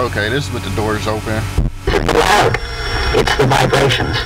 Okay, this is with the doors open. It's loud. It's the vibrations.